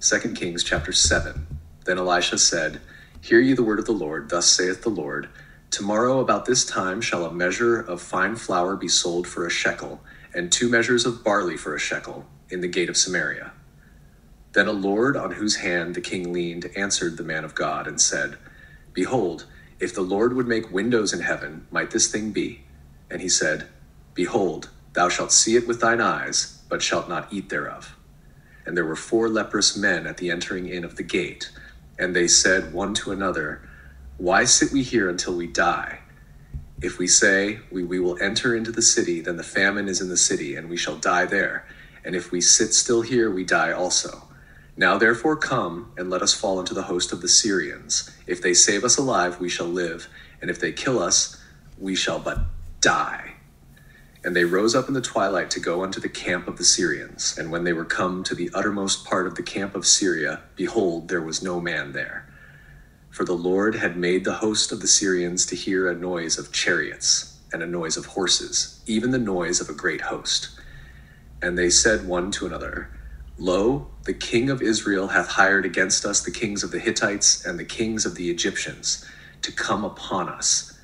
2 Kings chapter 7. Then Elisha said, Hear ye the word of the Lord, thus saith the Lord Tomorrow about this time shall a measure of fine flour be sold for a shekel, and two measures of barley for a shekel, in the gate of Samaria. Then a lord on whose hand the king leaned answered the man of God, and said, Behold, if the Lord would make windows in heaven, might this thing be? And he said, Behold, thou shalt see it with thine eyes, but shalt not eat thereof. And there were four leprous men at the entering in of the gate, and they said one to another, Why sit we here until we die? If we say, we, we will enter into the city, then the famine is in the city, and we shall die there. And if we sit still here, we die also. Now therefore come, and let us fall into the host of the Syrians. If they save us alive, we shall live, and if they kill us, we shall but die. And they rose up in the twilight to go unto the camp of the Syrians. And when they were come to the uttermost part of the camp of Syria, behold, there was no man there. For the Lord had made the host of the Syrians to hear a noise of chariots and a noise of horses, even the noise of a great host. And they said one to another, Lo, the king of Israel hath hired against us the kings of the Hittites and the kings of the Egyptians to come upon us.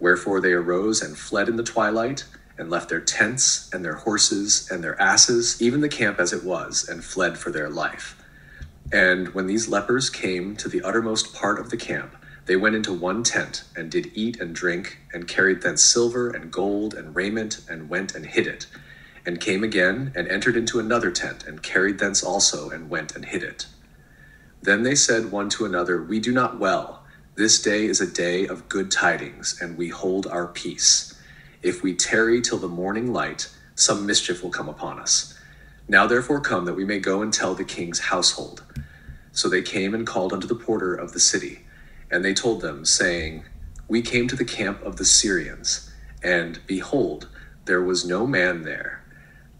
Wherefore they arose and fled in the twilight and left their tents and their horses and their asses, even the camp as it was, and fled for their life. And when these lepers came to the uttermost part of the camp, they went into one tent and did eat and drink, and carried thence silver and gold and raiment, and went and hid it, and came again and entered into another tent, and carried thence also, and went and hid it. Then they said one to another, We do not well. This day is a day of good tidings, and we hold our peace. If we tarry till the morning light, some mischief will come upon us. Now therefore come that we may go and tell the king's household. So they came and called unto the porter of the city, and they told them, saying, We came to the camp of the Syrians, and behold, there was no man there,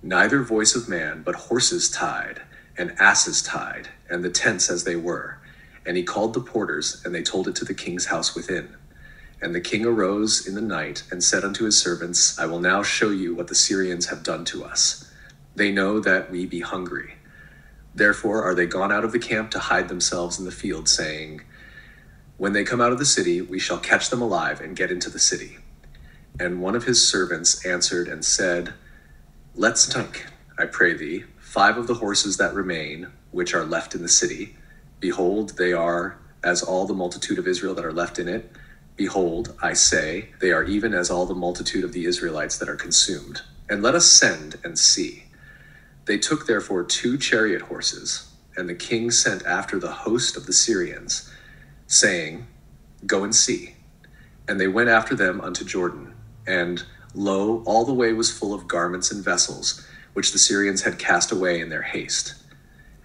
neither voice of man, but horses tied, and asses tied, and the tents as they were. And he called the porters, and they told it to the king's house within. And the king arose in the night and said unto his servants, I will now show you what the Syrians have done to us. They know that we be hungry. Therefore are they gone out of the camp to hide themselves in the field, saying, When they come out of the city, we shall catch them alive and get into the city. And one of his servants answered and said, Let's take, I pray thee, five of the horses that remain, which are left in the city. Behold, they are as all the multitude of Israel that are left in it Behold, I say, they are even as all the multitude of the Israelites that are consumed. And let us send and see. They took therefore two chariot horses, and the king sent after the host of the Syrians, saying, Go and see. And they went after them unto Jordan. And lo, all the way was full of garments and vessels, which the Syrians had cast away in their haste.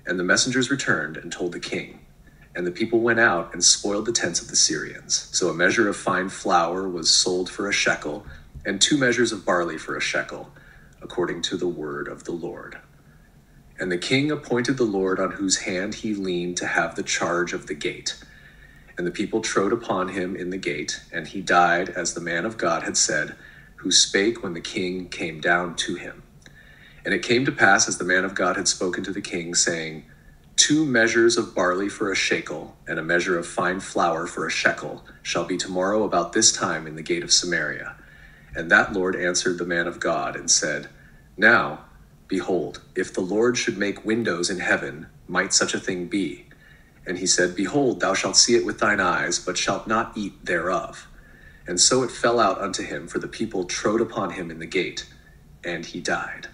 And the messengers returned and told the king. And the people went out and spoiled the tents of the Syrians. So a measure of fine flour was sold for a shekel, and two measures of barley for a shekel, according to the word of the Lord. And the king appointed the Lord on whose hand he leaned to have the charge of the gate. And the people trode upon him in the gate, and he died as the man of God had said, who spake when the king came down to him. And it came to pass as the man of God had spoken to the king, saying, Two measures of barley for a shekel, and a measure of fine flour for a shekel, shall be tomorrow about this time in the gate of Samaria. And that Lord answered the man of God, and said, Now, behold, if the Lord should make windows in heaven, might such a thing be? And he said, Behold, thou shalt see it with thine eyes, but shalt not eat thereof. And so it fell out unto him, for the people trode upon him in the gate, and he died.